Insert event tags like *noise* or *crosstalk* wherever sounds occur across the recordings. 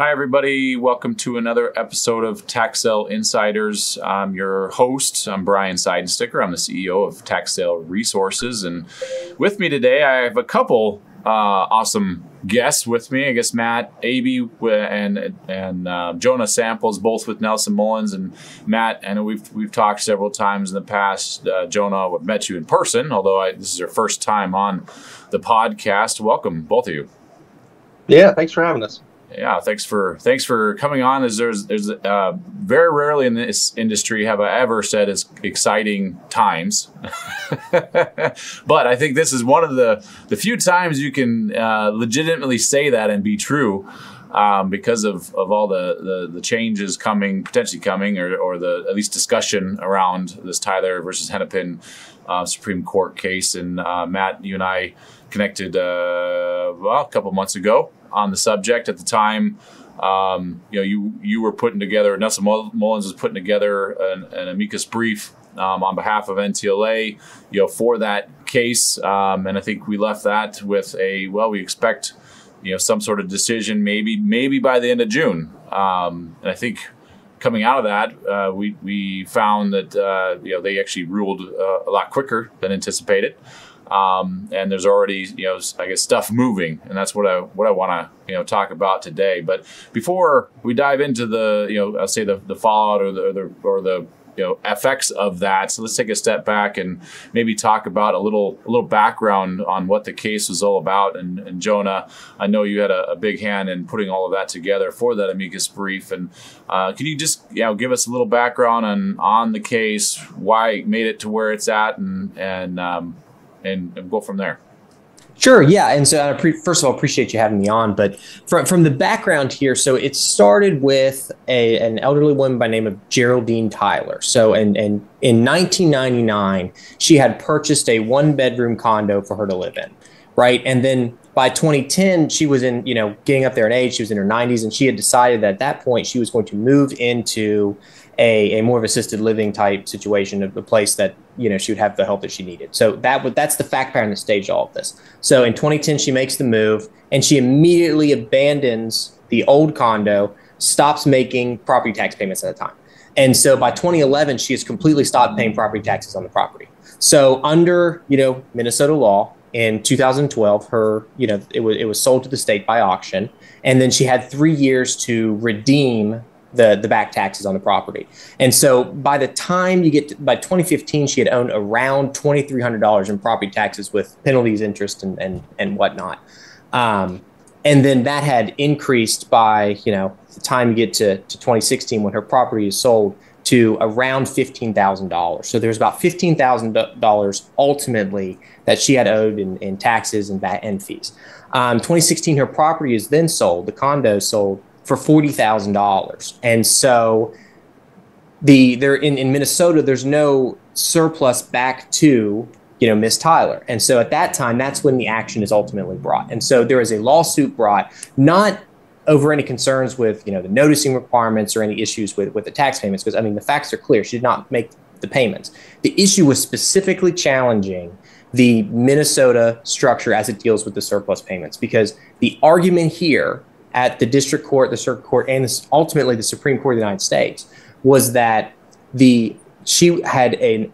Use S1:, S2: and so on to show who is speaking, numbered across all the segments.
S1: Hi, everybody. Welcome to another episode of Tax Sale Insiders. I'm your host. I'm Brian Seidensticker. I'm the CEO of Tax Sale Resources. And with me today, I have a couple uh, awesome guests with me. I guess Matt Abee and and uh, Jonah Samples, both with Nelson Mullins and Matt. I know we've we've talked several times in the past. Uh, Jonah, I've met you in person, although I, this is your first time on the podcast. Welcome, both of you.
S2: Yeah, thanks for having us
S1: yeah, thanks for thanks for coming on. As there's there's uh, very rarely in this industry have I ever said it's exciting times, *laughs* but I think this is one of the the few times you can uh, legitimately say that and be true. Um, because of, of all the, the, the, changes coming, potentially coming, or, or the at least discussion around this Tyler versus Hennepin uh, Supreme Court case. And uh, Matt, you and I connected uh, well, a couple months ago on the subject at the time. Um, you know, you you were putting together. Nelson Mullins was putting together an, an amicus brief um, on behalf of NTLA, you know, for that case. Um, and I think we left that with a well, we expect, you know, some sort of decision maybe maybe by the end of June. Um, and I think coming out of that, uh, we we found that uh, you know they actually ruled uh, a lot quicker than anticipated. Um, and there's already you know I guess stuff moving, and that's what I what I want to you know talk about today. But before we dive into the you know I'll say the, the fallout or the or the, or the you know effects of that. So let's take a step back and maybe talk about a little a little background on what the case was all about. And, and Jonah, I know you had a, a, big hand in putting all of that together for that amicus brief. And uh, can you just you know give us a little background on on the case, why it made it to where it's at, and and um, and, and go from there.
S3: Sure. Yeah. And so, first of all, appreciate you having me on. But from from the background here, so it started with a an elderly woman by name of Geraldine Tyler. So, and and in 1999, she had purchased a one bedroom condo for her to live in, right? And then by 2010, she was in you know getting up there in age. She was in her 90s, and she had decided that at that point she was going to move into a, a more of assisted living type situation, of a place that you know she would have the help that she needed. So that would that's the fact pattern that staged all of this. So in 2010, she makes the move, and she immediately abandons the old condo, stops making property tax payments at the time. And so by 2011, she has completely stopped paying property taxes on the property. So under you know Minnesota law, in 2012 her you know it was it was sold to the state by auction and then she had 3 years to redeem the the back taxes on the property. And so by the time you get to, by 2015, she had owned around twenty three hundred dollars in property taxes with penalties, interest, and and and whatnot. Um, and then that had increased by you know the time you get to, to 2016 when her property is sold to around $15,000. So there's about $15,000 ultimately that she had owed in, in taxes and, back and fees. Um, 2016, her property is then sold, the condo sold for forty thousand dollars, and so the there in, in Minnesota there's no surplus back to you know Miss Tyler, and so at that time that's when the action is ultimately brought, and so there is a lawsuit brought not over any concerns with you know the noticing requirements or any issues with with the tax payments because I mean the facts are clear. She did not make the payments. The issue was specifically challenging the Minnesota structure as it deals with the surplus payments because the argument here at the district court, the circuit court, and ultimately the Supreme Court of the United States was that the she had a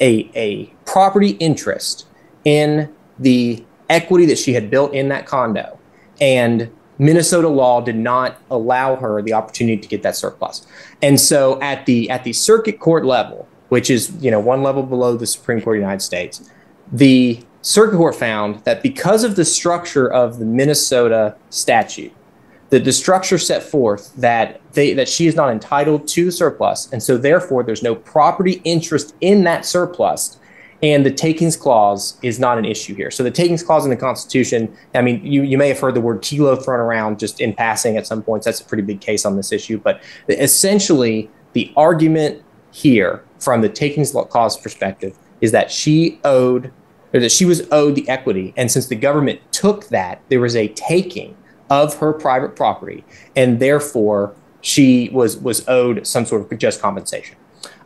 S3: a, a property interest in the equity that she had built in that condo, and Minnesota law did not allow her the opportunity to get that surplus. And so at the at the circuit court level, which is you know one level below the Supreme Court of the United States, the circuit court found that because of the structure of the Minnesota statute, the, the structure set forth that they that she is not entitled to surplus, and so therefore there's no property interest in that surplus, and the takings clause is not an issue here. So the takings clause in the Constitution, I mean, you, you may have heard the word Kelo thrown around just in passing at some points. That's a pretty big case on this issue, but essentially the argument here from the takings clause perspective is that she owed or that she was owed the equity. And since the government took that, there was a taking of her private property, and therefore she was was owed some sort of just compensation.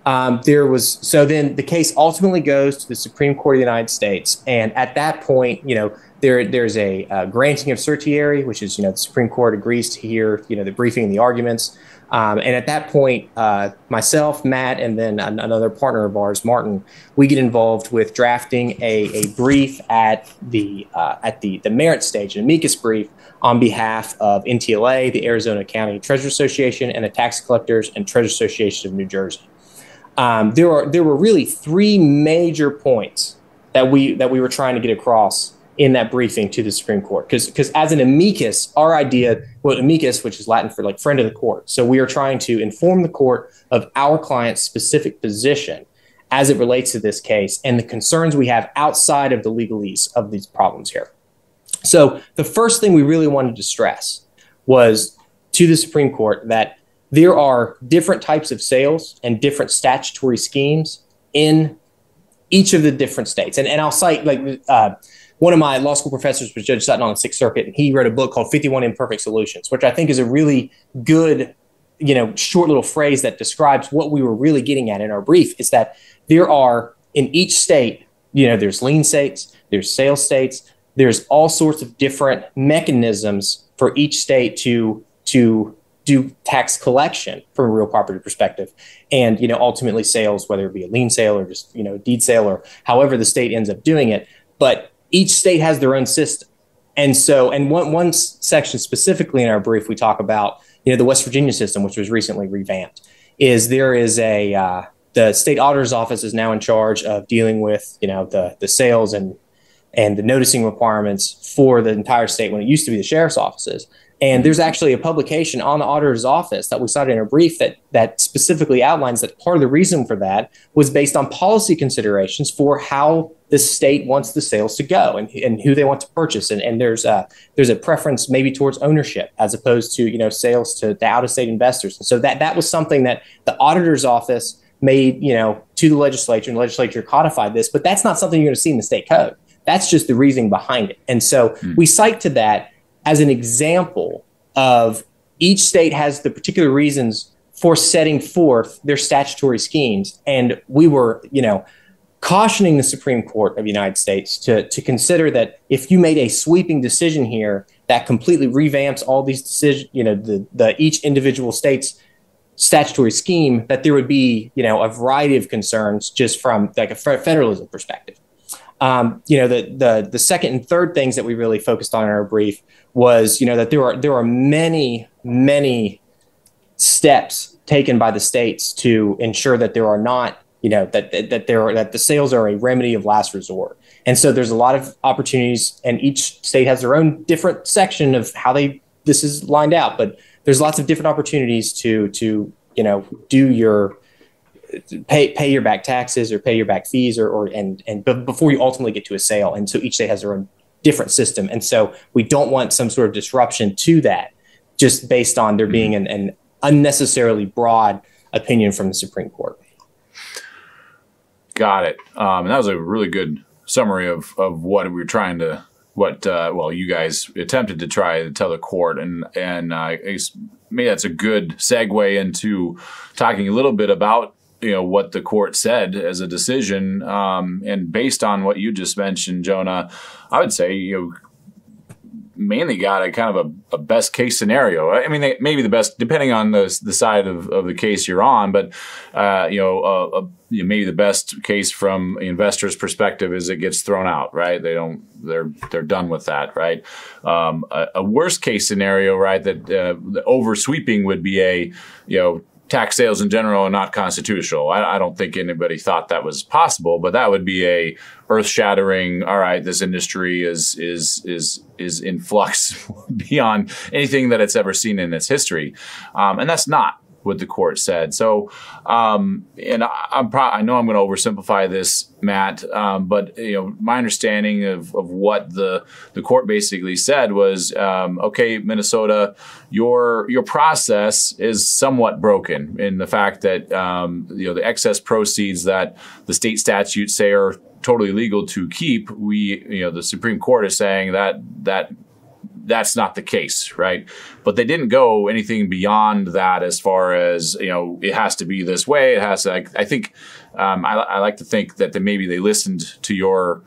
S3: Um, there was so then the case ultimately goes to the Supreme Court of the United States, and at that point, you know, there there's a uh, granting of certiorari, which is you know the Supreme Court agrees to hear you know the briefing and the arguments. Um, and at that point, uh, myself, Matt, and then an- another partner of ours, Martin, we get involved with drafting a, a brief at the uh, at the the merit stage, an amicus brief on behalf of NTLA, the Arizona County Treasurer Association, and the Tax Collectors and Treasurer Association of New Jersey. Um, there are there were really three major points that we that we were trying to get across in that briefing to the Supreme Court. Because because as an amicus, our idea, well, amicus, which is Latin for like friend of the court. So we are trying to inform the court of our client's specific position as it relates to this case and the concerns we have outside of the legalese of these problems here. So the first thing we really wanted to stress was to the Supreme Court that there are different types of sales and different statutory schemes in each of the different states. And, and I'll cite like uh, one of my law school professors was Judge Sutton on the Sixth Circuit, and he wrote a book called 51 Imperfect Solutions, which I think is a really good, you know, short little phrase that describes what we were really getting at in our brief is that there are in each state, you know, there's lien states, there's sales states, there's all sorts of different mechanisms for each state to to do tax collection from a real property perspective. And you know ultimately sales whether it be a lien sale or just you know deed sale or however the state ends up doing it. But each state has their own system and so and one, one section specifically in our brief we talk about you know the west virginia system which was recently revamped is there is a uh, the state auditor's office is now in charge of dealing with you know the the sales and and the noticing requirements for the entire state when it used to be the sheriff's offices. And there's actually a publication on the auditor's office that we cited in a brief that that specifically outlines that part of the reason for that was based on policy considerations for how the state wants the sales to go and, and who they want to purchase. And, and there's a there's a preference maybe towards ownership as opposed to you know sales to, to out of state investors. And so that that was something that the auditor's office made you know to the legislature and the legislature codified this, but that's not something you're going to see in the state code. That's just the reasoning behind it. And so mm. we cite to that as an example of each state has the particular reasons for setting forth their statutory schemes. And we were, you know, cautioning the Supreme Court of the United States to, to consider that if you made a sweeping decision here that completely revamps all these decisions, you know, the, the each individual state's statutory scheme, that there would be, you know, a variety of concerns just from like a federalism perspective. Um, you know, the the the second and third things that we really focused on in our brief was, you know, that there are there are many many steps taken by the states to ensure that there are not, you know, that that, that there are that the sales are a remedy of last resort. And so there's a lot of opportunities, and each state has their own different section of how they this is lined out. But there's lots of different opportunities to to you know do your pay pay your back taxes or pay your back fees or, or and and before you ultimately get to a sale. And so each state has their own different system. And so we don't want some sort of disruption to that just based on there being an, an unnecessarily broad opinion from the Supreme Court.
S1: Got it. Um, and that was a really good summary of, of what we were trying to, what, uh, well, you guys attempted to try to tell the court. And, and uh, maybe that's a good segue into talking a little bit about you know what the court said as a decision, um, and based on what you just mentioned, Jonah, I would say you know mainly got a kind of a, a, best case scenario. I mean, they, maybe the best, depending on the, the side of, of the case you're on, but uh, you know, uh, uh, maybe the best case from investor's perspective is it gets thrown out, right? They don't, they're they're done with that, right? Um, a, a, worst case scenario, right? That uh, the over sweeping would be a you know tax sales in general are not constitutional. I, I, don't think anybody thought that was possible, but that would be a earth-shattering. All right, this industry is is is is in flux *laughs* beyond anything that it's ever seen in its history, um, and that's not what the court said. So, um, and I, am pro- I know I'm going to oversimplify this, Matt, um, but you know my understanding of, of what the the court basically said was, um, okay, Minnesota, your your process is somewhat broken in the fact that um, you know the excess proceeds that the state statutes say are totally legal to keep. We, you know, the Supreme Court is saying that that that's not the case, right? But they didn't go anything beyond that as far as you know. It has to be this way. It has to. I, I think um, I, I, like to think that maybe they listened to your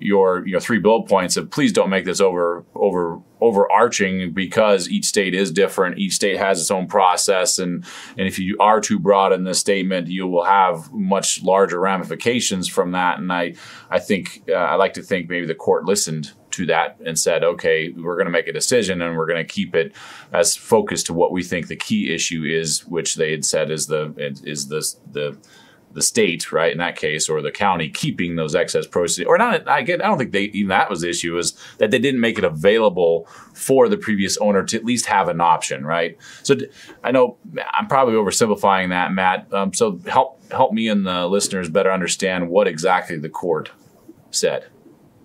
S1: your you know three bullet points of please don't make this over over overarching because each state is different each state has its own process and and if you are too broad in this statement you will have much larger ramifications from that and i i think uh, i like to think maybe the court listened to that and said okay we're going to make a decision and we're going to keep it as focused to what we think the key issue is which they had said is the is the the the state, right, in that case, or the county keeping those excess proceeds, or not. I get. I don't think they even that was the issue. Is that they didn't make it available for the previous owner to at least have an option, right? So I know I'm probably oversimplifying that, Matt. Um, so help help me and the listeners better understand what exactly the court said.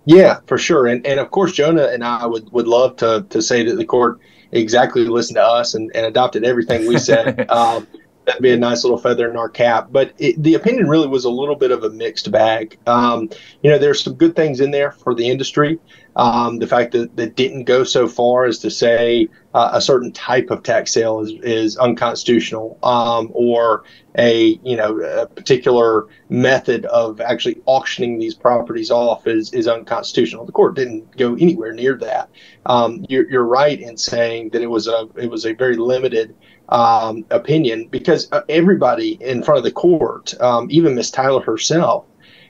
S2: Yeah, for sure, and and of course, Jonah and I would would love to to say that the court exactly listened to us and, and adopted everything we said. *laughs* um, that'd be a nice little feather in our cap. But it, the opinion really was a little bit of a mixed bag. Um, you know, there's some good things in there for the industry. Um, the fact that that didn't go so far as to say uh, a certain type of tax sale is, is unconstitutional, um, or a you know a particular method of actually auctioning these properties off is is unconstitutional. The court didn't go anywhere near that. Um, you're, you're right in saying that it was a it was a very limited um, opinion because uh, everybody in front of the court, um, even Miss Tyler herself,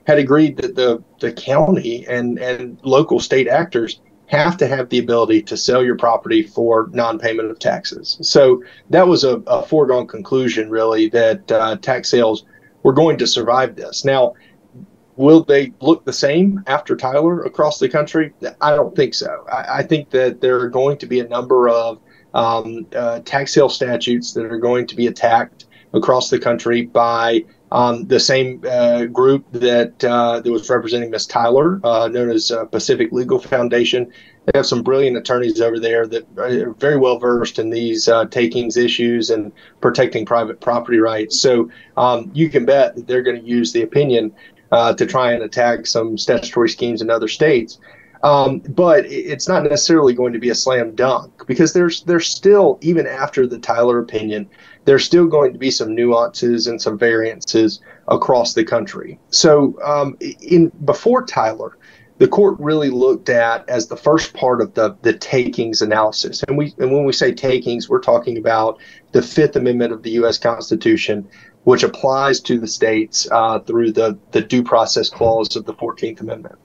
S2: had agreed that the the county and and local state actors have to have the ability to sell your property for non-payment of taxes. So that was a, a foregone conclusion, really, that uh, tax sales were going to survive this. Now, will they look the same after Tyler across the country? I don't think so. I, I think that there are going to be a number of um, uh, tax sale statutes that are going to be attacked across the country by um, the same uh, group that uh, that was representing Miss Tyler, uh, known as uh, Pacific Legal Foundation. They have some brilliant attorneys over there that are very well versed in these uh, takings issues and protecting private property rights. So um, you can bet that they're going to use the opinion to try and attack some statutory schemes in other states. Um, but it's not necessarily going to be a slam dunk because there's there's still even after the Tyler opinion, there's still going to be some nuances and some variances across the country. So um, in before Tyler, the court really looked at as the first part of the the takings analysis. And we and when we say takings, we're talking about the Fifth Amendment of the U.S. Constitution, which applies to the states uh, through the the due process clause of the Fourteenth Amendment.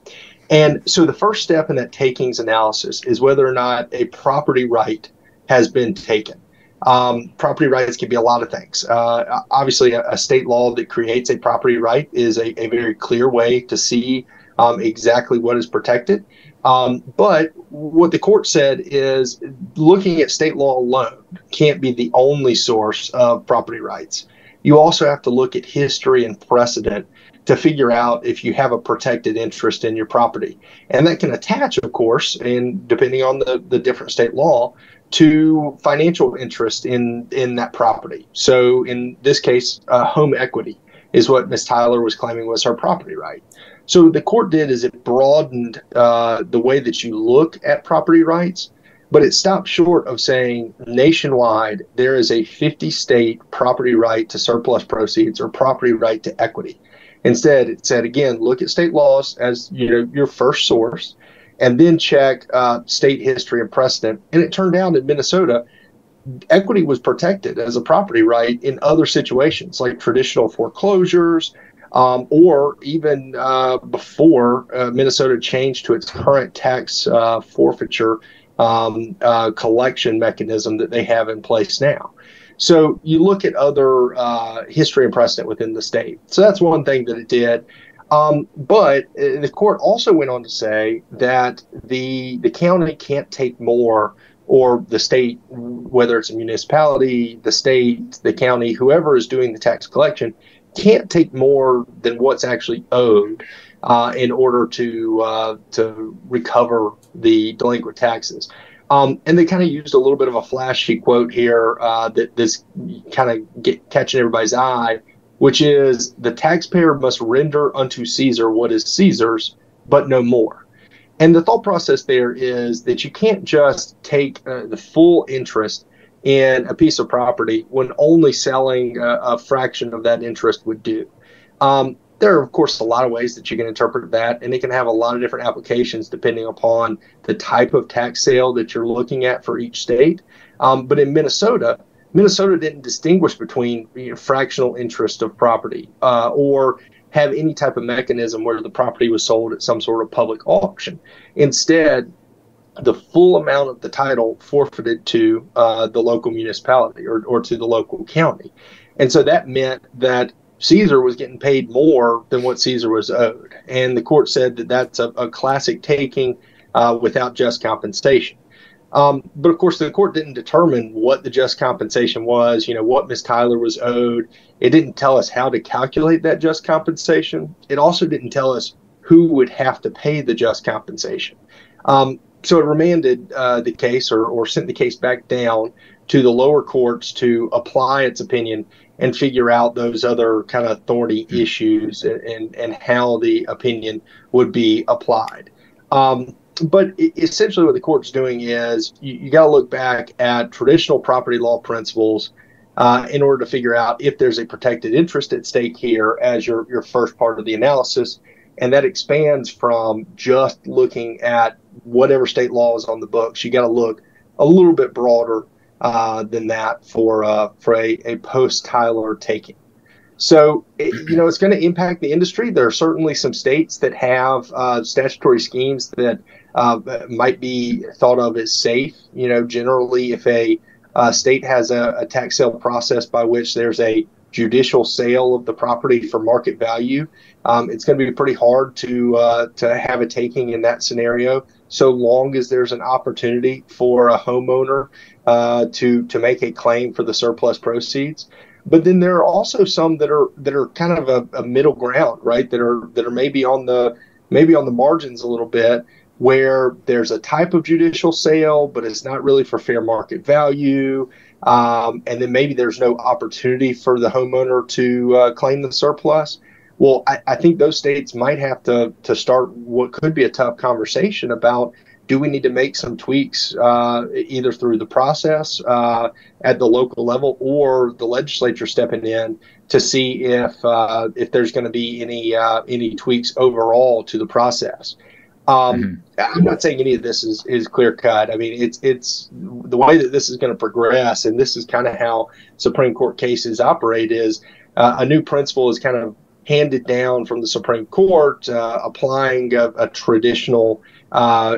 S2: And so the first step in that takings analysis is whether or not a property right has been taken. Um, property rights can be a lot of things. Uh, obviously, a, a, state law that creates a property right is a, a very clear way to see um, exactly what is protected. Um, but what the court said is looking at state law alone can't be the only source of property rights. You also have to look at history and precedent to figure out if you have a protected interest in your property. And that can attach, of course, and depending on the, the different state law, to financial interest in, in that property. So in this case, uh, home equity is what Ms. Tyler was claiming was her property right. So the court did is it broadened uh, the way that you look at property rights, but it stopped short of saying nationwide there is a 50 state property right to surplus proceeds or property right to equity. Instead, it said again, look at state laws as you know your first source, and then check uh, state history and precedent. And it turned out in Minnesota, equity was protected as a property right in other situations like traditional foreclosures, um, or even uh, before uh, Minnesota changed to its current tax uh, forfeiture um, uh, collection mechanism that they have in place now. So you look at other uh, history and precedent within the state. So that's one thing that it did. Um, but uh, the court also went on to say that the the county can't take more, or the state, whether it's a municipality, the state, the county, whoever is doing the tax collection, can't take more than what's actually owed uh, in order to uh, to recover the delinquent taxes. Um, and they kind of used a little bit of a flashy quote here uh, that this kind of catching everybody's eye, which is the taxpayer must render unto Caesar what is Caesar's, but no more. And the thought process there is that you can't just take uh, the full interest in a piece of property when only selling a, a fraction of that interest would do. Um, there are, of course, a lot of ways that you can interpret that, and it can have a lot of different applications depending upon the type of tax sale that you're looking at for each state. Um, but in Minnesota, Minnesota didn't distinguish between you know, fractional interest of property uh, or have any type of mechanism where the property was sold at some sort of public auction. Instead, the full amount of the title forfeited to uh, the local municipality or, or to the local county. And so that meant that Caesar was getting paid more than what Caesar was owed. And the court said that that's a, a classic taking uh, without just compensation. Um, but of course, the court didn't determine what the just compensation was, you know, what Ms. Tyler was owed. It didn't tell us how to calculate that just compensation. It also didn't tell us who would have to pay the just compensation. Um, so it remanded uh, the case or, or sent the case back down to the lower courts to apply its opinion and figure out those other kind of authority mm-hmm. issues and, and, and, how the opinion would be applied. Um, but essentially, what the court's doing is you, you got to look back at traditional property law principles uh, in order to figure out if there's a protected interest at stake here as your, your first part of the analysis. And that expands from just looking at whatever state law is on the books. You got to look a little bit broader uh, than that for uh, for a, a post Tyler taking. So it, you know it's going to impact the industry. There are certainly some states that have uh, statutory schemes that uh, might be thought of as safe. You know, generally, if a uh, state has a, a tax sale process by which there's a judicial sale of the property for market value, um, it's going to be pretty hard to uh, to have a taking in that scenario. So long as there's an opportunity for a homeowner uh, to to make a claim for the surplus proceeds. But then there are also some that are that are kind of a, a middle ground, right? That are that are maybe on the maybe on the margins a little bit, where there's a type of judicial sale, but it's not really for fair market value. Um, and then maybe there's no opportunity for the homeowner to uh, claim the surplus. Well, I, I, think those states might have to to start what could be a tough conversation about do we need to make some tweaks uh, either through the process uh, at the local level or the legislature stepping in to see if uh, if there's going to be any uh, any tweaks overall to the process. Um, mm-hmm. I'm not saying any of this is, is clear cut. I mean, it's it's the way that this is going to progress, and this is kind of how Supreme Court cases operate. Is uh, a new principle is kind of handed down from the Supreme Court, uh, applying a, a traditional uh,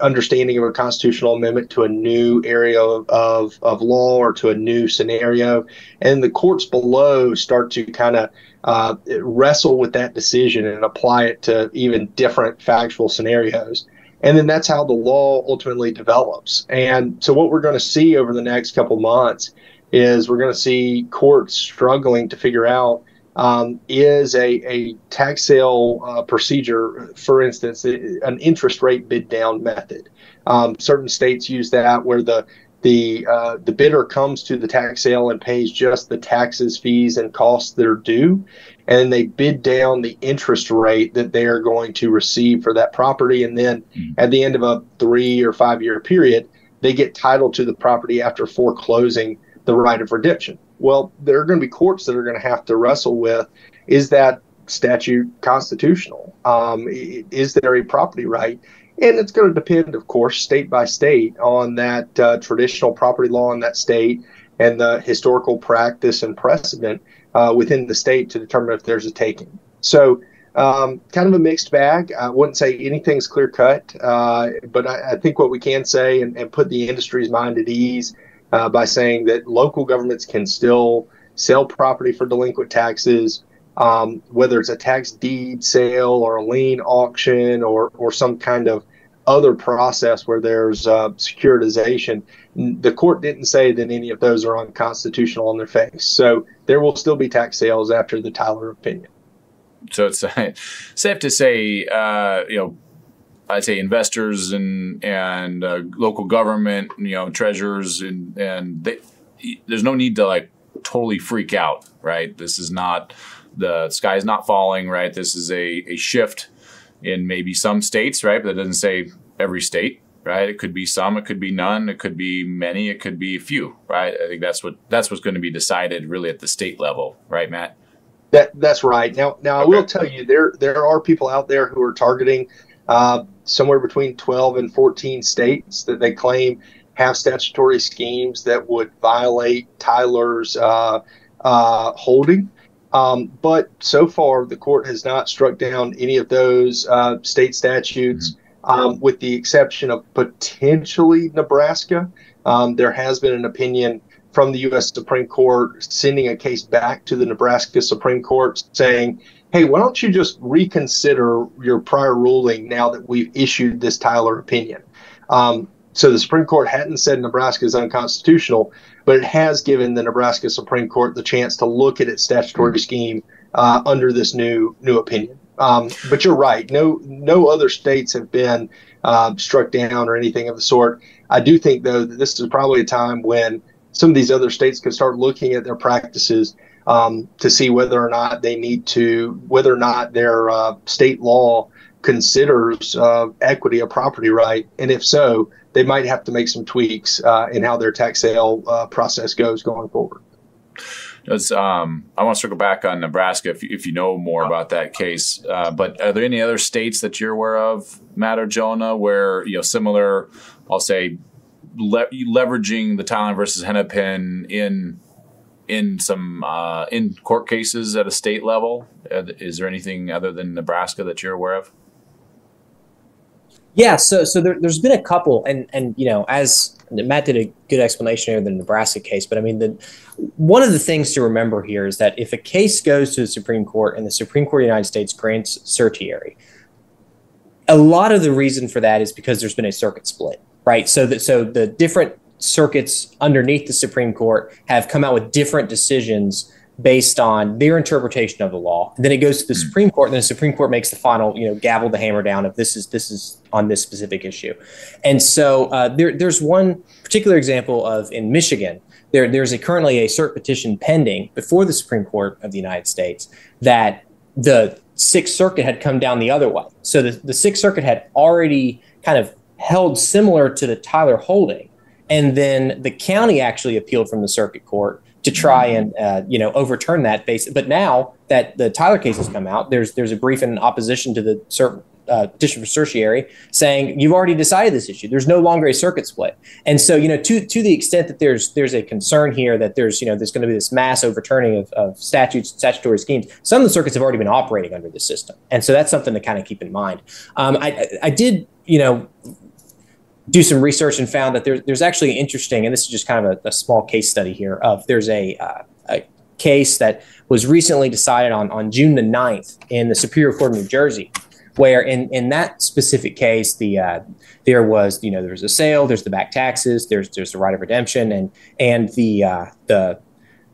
S2: understanding of a constitutional amendment to a new area of, of, of, law or to a new scenario. And the courts below start to kind of uh, wrestle with that decision and apply it to even different factual scenarios. And then that's how the law ultimately develops. And so, what we're going to see over the next couple months is we're going to see courts struggling to figure out um, is a, a tax sale uh, procedure, for instance, an interest rate bid down method. Um, certain states use that where the the uh, the bidder comes to the tax sale and pays just the taxes, fees, and costs that are due, and they bid down the interest rate that they are going to receive for that property. And then mm-hmm. at the end of a three or five year period, they get title to the property after foreclosing the right of redemption. Well, there are going to be courts that are going to have to wrestle with is that statute constitutional? Um, is there a property right? And it's going to depend, of course, state by state on that uh, traditional property law in that state and the historical practice and precedent uh, within the state to determine if there's a taking. So, um, kind of a mixed bag. I wouldn't say anything's clear cut, uh, but I, I, think what we can say and, and, put the industry's mind at ease uh, by saying that local governments can still sell property for delinquent taxes, um, whether it's a tax deed sale or a lien auction or, or some kind of other process where there's uh, securitization. The court didn't say that any of those are unconstitutional on their face. So there will still be tax sales after the Tyler opinion.
S1: So it's uh, *laughs* safe to say, uh, you know, I'd say investors and and uh, local government, you know, treasurers, and and they, there's no need to like totally freak out, right? This is not the sky is not falling, right? This is a, a shift in maybe some states, right? But that doesn't say every state, right? It could be some, it could be none, it could be many, it could be few, right? I think that's what that's what's going to be decided really at the state level, right, Matt?
S2: That that's right. Now, now okay. I will tell you there there are people out there who are targeting uh, somewhere between 12 and 14 states that they claim have statutory schemes that would violate Tyler's uh, uh, holding. Um, but so far, the court has not struck down any of those uh, state statutes, mm-hmm. um, with the exception of potentially Nebraska. Um, there has been an opinion from the U.S. Supreme Court sending a case back to the Nebraska Supreme Court saying, hey, why don't you just reconsider your prior ruling now that we've issued this Tyler opinion? Um, so the Supreme Court hadn't said Nebraska is unconstitutional, but it has given the Nebraska Supreme Court the chance to look at its statutory mm-hmm. scheme uh, under this new new opinion. Um, but you're right. No no other states have been uh, struck down or anything of the sort. I do think though that this is probably a time when some of these other states could start looking at their practices um, to see whether or not they need to whether or not their uh, state law considers uh, equity a property right, and if so, they might have to make some tweaks uh, in how their tax sale uh, process goes going forward.
S1: Um, I want to circle back on Nebraska if, if you know more about that case. Uh, but are there any other states that you're aware of, Matt or Jonah, where you know similar, I'll say, le- leveraging the Tyler versus Hennepin in in some uh, in court cases at a state level? Uh, is there anything other than Nebraska that you're aware of?
S3: Yeah, so so there, has been a couple, and and you know, as Matt did a good explanation here of the Nebraska case, but I mean, the one of the things to remember here is that if a case goes to the Supreme Court and the Supreme Court of the United States grants certiorari, a lot of the reason for that is because there's been a circuit split, right? So that so the different circuits underneath the Supreme Court have come out with different decisions based on their interpretation of the law. And then it goes to the hmm. Supreme Court, and then the Supreme Court makes the final, you know, gavel the hammer down of this is this is on this specific issue. And so uh, there, there's one particular example of in Michigan. There, there's a, currently a cert petition pending before the Supreme Court of the United States that the Sixth Circuit had come down the other way. So the, the Sixth Circuit had already kind of held similar to the Tyler holding. And then the county actually appealed from the circuit court to try and uh, you know overturn that base. But now that the Tyler case has come out, there's there's a brief in opposition to the cert, uh, petition for certiorari saying you've already decided this issue. There's no longer a circuit split, and so you know to to the extent that there's there's a concern here that there's you know there's going to be this mass overturning of, of statutes statutory schemes. Some of the circuits have already been operating under this system, and so that's something to kind of keep in mind. Um, I I did you know do some research and found that there's there's actually interesting, and this is just kind of a, a small case study here of there's a, uh, a case that was recently decided on on June the 9th in the Superior Court of New Jersey, where in in that specific case the uh, there was you know there's a sale, there's the back taxes, there's there's the right of redemption, and and the uh, the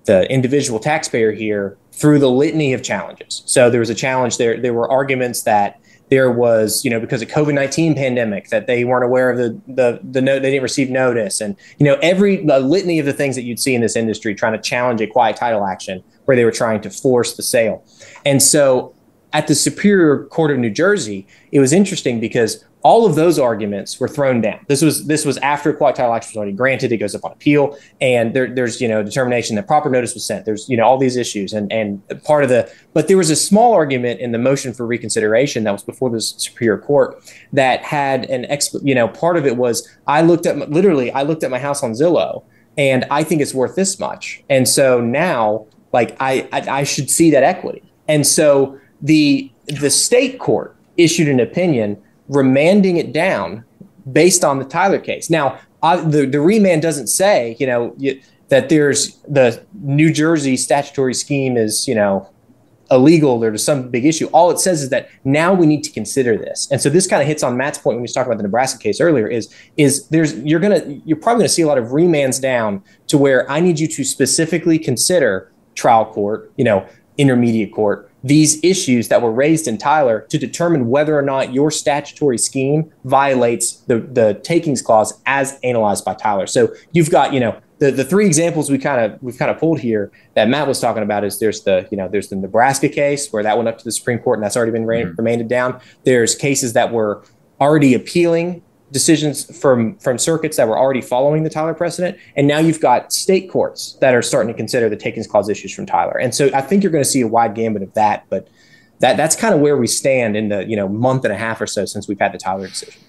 S3: the individual taxpayer here through the litany of challenges. So there was a challenge there. There were arguments that there was, you know, because of COVID nineteen pandemic that they weren't aware of the the the note they didn't receive notice, and you know every litany of the things that you'd see in this industry trying to challenge a quiet title action where they were trying to force the sale, and so at the Superior Court of New Jersey, it was interesting because all of those arguments were thrown down. This was this was after quiet title action was already granted. It goes up on appeal, and there, there's you know determination that proper notice was sent. There's you know all these issues, and and part of the but there was a small argument in the motion for reconsideration that was before the Superior Court that had an ex you know part of it was I looked at literally I looked at my house on Zillow and I think it's worth this much, and so now like I, I, I should see that equity, and so the the state court issued an opinion remanding it down based on the Tyler case. Now, I, the the remand doesn't say you know you, that there's the New Jersey statutory scheme is you know illegal or there's some big issue. All it says is that now we need to consider this. And so this kind of hits on Matt's point when we talking about the Nebraska case earlier is is there's you're gonna you're probably gonna see a lot of remands down to where I need you to specifically consider trial court, you know, intermediate court these issues that were raised in Tyler to determine whether or not your statutory scheme violates the, the takings clause as analyzed by Tyler. So you've got, you know, the, the three examples we kind of we've kind of pulled here that Matt was talking about is there's the you know there's the Nebraska case where that went up to the Supreme Court and that's already been mm-hmm. remanded down. There's cases that were already appealing decisions from from circuits that were already following the Tyler precedent, and now you've got state courts that are starting to consider the takings clause issues from Tyler. And so I think you're going to see a wide gambit of that, but that that's kind of where we stand in the you know month and a half or so since we've had the Tyler decision.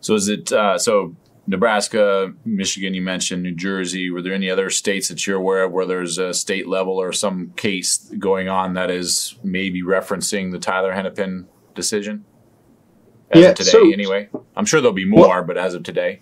S1: So is it uh, so? Nebraska, Michigan, you mentioned New Jersey. Were there any other states that you're aware of where there's a state level or some case going on that is maybe referencing the Tyler Hennepin decision? As yeah, of today so, anyway. I'm sure there'll be more, well, but as of today.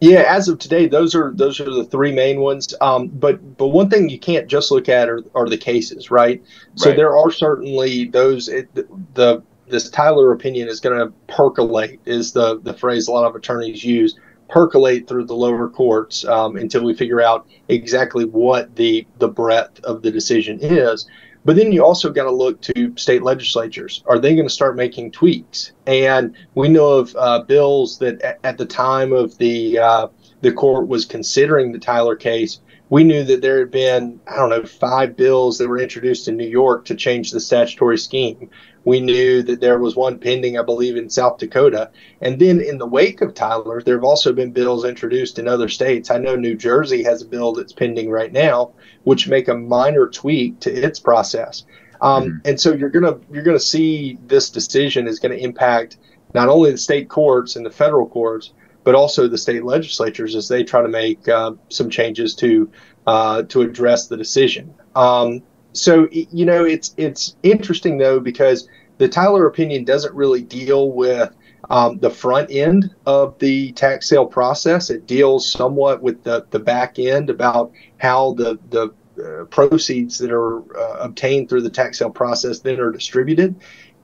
S2: Yeah, as of today, those are those are the three main ones. Um, but but one thing you can't just look at are, are the cases, right? So right. there are certainly those. It, the this Tyler opinion is going to percolate is the the phrase a lot of attorneys use. Percolate through the lower courts um, until we figure out exactly what the the breadth of the decision is. But then you also got to look to state legislatures. Are they going to start making tweaks? And we know of uh, bills that at the time of the uh, the court was considering the Tyler case, we knew that there had been I don't know five bills that were introduced in New York to change the statutory scheme. We knew that there was one pending, I believe, in South Dakota. And then in the wake of Tyler, there have also been bills introduced in other states. I know New Jersey has a bill that's pending right now, which make a minor tweak to its process. Um, mm-hmm. And so you're gonna you're gonna see this decision is going to impact not only the state courts and the federal courts, but also the state legislatures as they try to make uh, some changes to uh, to address the decision. Um, so you know it's it's interesting though because the Tyler opinion doesn't really deal with um, the front end of the tax sale process. It deals somewhat with the, the back end about how the the uh, proceeds that are uh, obtained through the tax sale process then are distributed.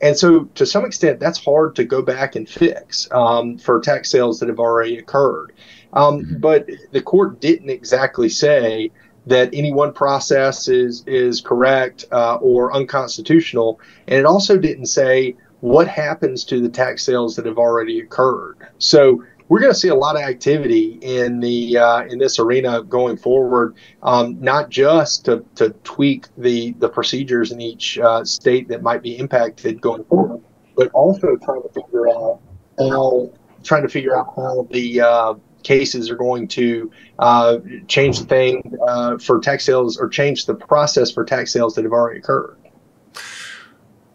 S2: And so, to some extent, that's hard to go back and fix um, for tax sales that have already occurred. Um, mm-hmm. But the court didn't exactly say that any one process is is correct uh, or unconstitutional, and it also didn't say what happens to the tax sales that have already occurred. So we're going to see a lot of activity in the uh, in this arena going forward, um, not just to, to tweak the the procedures in each uh, state that might be impacted going forward, but also trying to figure out how trying to figure out how the uh, cases are going to uh, change the thing uh, for tax sales or change the process for tax sales that have already occurred.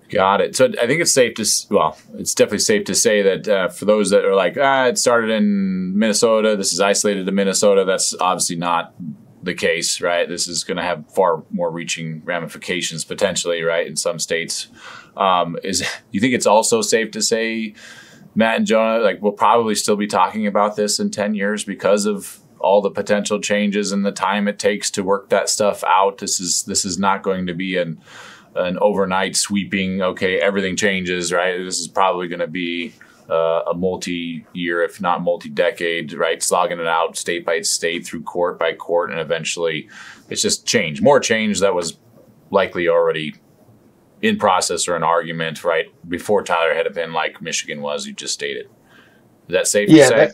S1: Got it. So I think it's safe to well, it's definitely safe to say that uh, for those that are like, ah, it started in Minnesota. This is isolated to Minnesota. That's obviously not the case, right? This is going to have far more reaching ramifications potentially, right? In some states, um, is you think it's also safe to say Matt and Jonah, like we'll probably still be talking about this in 10 years because of all the potential changes and the time it takes to work that stuff out. This is this is not going to be an an overnight sweeping. Okay, everything changes, right? This is probably going to be uh, a multi-year, if not multi-decade, right? Slogging it out state by state through court by court, and eventually, it's just change, more change that was likely already in process or an argument right before Tyler had been like Michigan was, you just stated. Is that safe yeah, to say?
S2: That,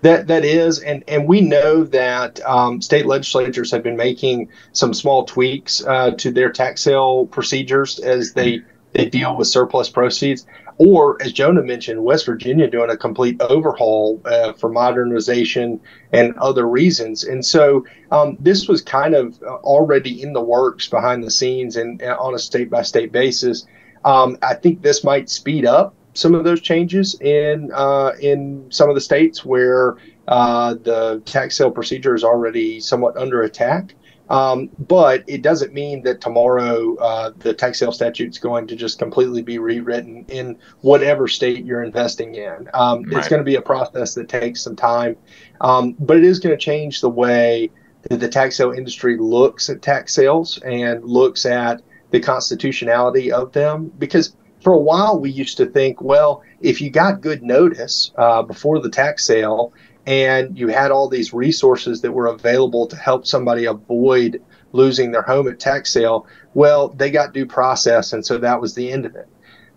S2: that, that is, and, and we know that um, state legislatures have been making some small tweaks uh, to their tax sale procedures as they, they deal with surplus proceeds or as Jonah mentioned, West Virginia doing a complete overhaul uh, for modernization and other reasons. And so um, this was kind of uh, already in the works behind the scenes and, and on a state by state basis. Um, I think this might speed up some of those changes in uh, in some of the states where uh, the tax sale procedure is already somewhat under attack. Um, but it doesn't mean that tomorrow uh, the tax sale statute is going to just completely be rewritten in whatever state you're investing in. Um, right. It's going to be a process that takes some time, um, but it is going to change the way that the tax sale industry looks at tax sales and looks at the constitutionality of them. Because for a while we used to think, well, if you got good notice uh, before the tax sale and you had all these resources that were available to help somebody avoid losing their home at tax sale. Well, they got due process, and so that was the end of it.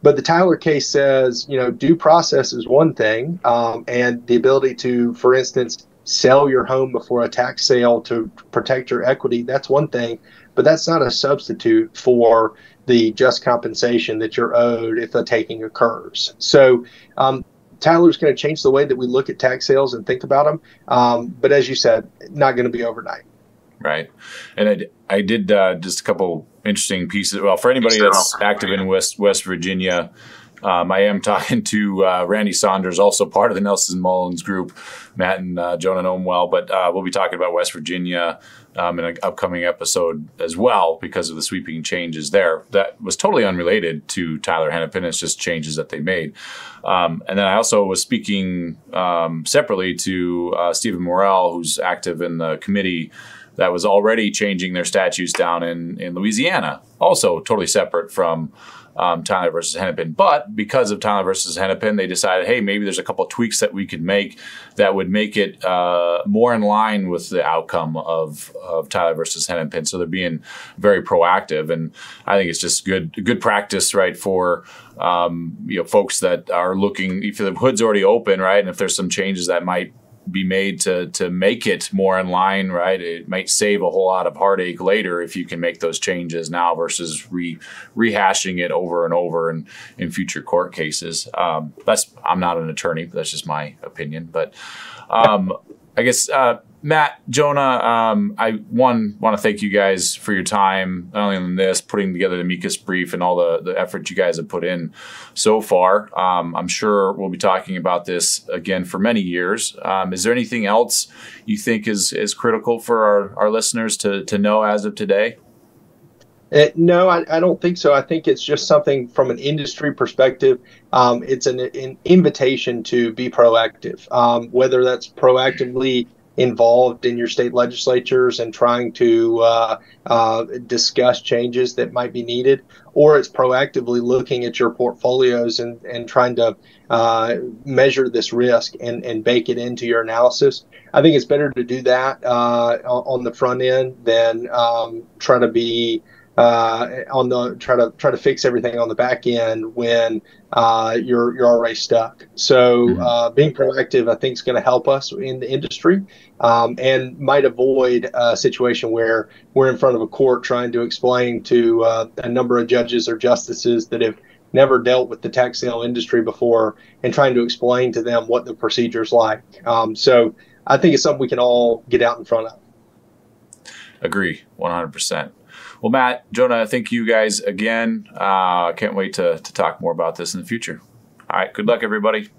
S2: But the Tyler case says, you know, due process is one thing, um, and the ability to, for instance, sell your home before a tax sale to protect your equity, that's one thing, but that's not a substitute for the just compensation that you're owed if a taking occurs. So, um, Tyler's going to change the way that we look at tax sales and think about them. Um, but as you said, not going to be overnight.
S1: Right. And I, I did uh, just a couple interesting pieces. Well, for anybody that's active in West West Virginia, um, I am *laughs* talking to uh, Randy Saunders, also part of the Nelson Mullins group, Matt and uh, Jonah know him well, but uh, we'll be talking about West Virginia um, in an upcoming episode as well because of the sweeping changes there. That was totally unrelated to Tyler Hennepin. It's just changes that they made. Um, and then I also was speaking um, separately to uh, Stephen Morrell, who's active in the committee that was already changing their statutes down in, in Louisiana, also totally separate from um, Tyler versus Hennepin. But because of Tyler versus Hennepin, they decided, hey, maybe there's a couple tweaks that we could make that would make it uh, more in line with the outcome of, of Tyler versus Hennepin. So they're being very proactive, and I think it's just good good practice, right, for um, you know folks that are looking. If the hood's already open, right, and if there's some changes that might be made to to make it more in line, right? It might save a whole lot of heartache later if you can make those changes now versus re, rehashing it over and over in, in future court cases. Um, that's I'm not an attorney, but that's just my opinion. But um, I guess uh, Matt, Jonah, um, I one want to thank you guys for your time, not only on this, putting together the amicus brief and all the, the effort you guys have put in so far. Um, I'm sure we'll be talking about this again for many years. Um, is there anything else you think is, is critical for our, our listeners to, to know as of today?
S2: Uh, no, I, I, don't think so. I think it's just something from an industry perspective. Um, it's an, an, invitation to be proactive, um, whether that's proactively involved in your state legislatures and trying to uh, uh, discuss changes that might be needed, or it's proactively looking at your portfolios and, and trying to uh, measure this risk and, and bake it into your analysis. I think it's better to do that uh, on the front end than um, try to be uh, on the try to try to fix everything on the back end when uh, you're you're already stuck. So mm-hmm. uh, being proactive, I think, is going to help us in the industry, um, and might avoid a situation where we're in front of a court trying to explain to uh, a number of judges or justices that have never dealt with the tax sale industry before and trying to explain to them what the procedure's like. Um, so I think it's something we can all get out in front of.
S1: Agree, one hundred percent. Well, Matt, Jonah, thank you guys again. Uh, I can't wait to, to talk more about this in the future. All right. Good luck, everybody.